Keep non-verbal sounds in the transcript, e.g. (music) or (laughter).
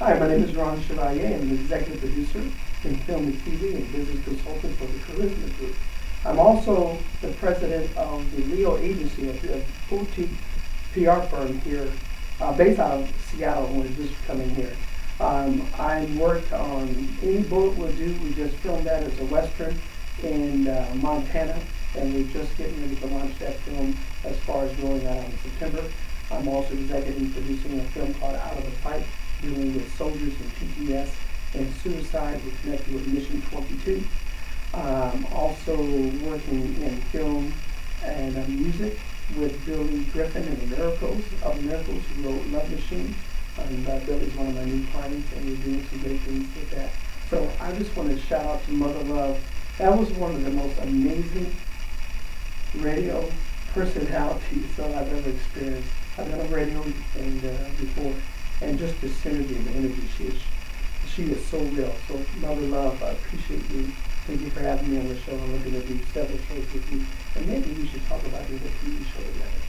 Hi, my name is Ron Chevalier. I'm an executive producer in film and TV and business consultant for the Kharisma Group. I'm also the president of the Leo Agency, a boutique PR firm here, uh, based out of Seattle, and we're just coming here. Um, I worked on Any Bullet Will Do. We just filmed that as a Western in uh, Montana, and we're just getting ready to launch that film as far as rolling out in September. I'm also executive producing a film called Out of the Fight, dealing with soldiers and PTS and suicide. We're connected with Mission 22. Um, also working in film and uh, music with Billy Griffin and the Miracles of Miracles, who wrote Love Machine. And uh, Billy's one of my new clients, and we're doing some great things with that. So I just want to shout out to Mother Love. That was one of the most amazing radio personalities (laughs) that I've ever experienced. I've done radio and uh, before, and just the synergy and the energy she she is so real. So Mother Love, I appreciate you. Thank you for having me on the show. I'm looking to do several shows with you, and maybe we should talk about your TV show together.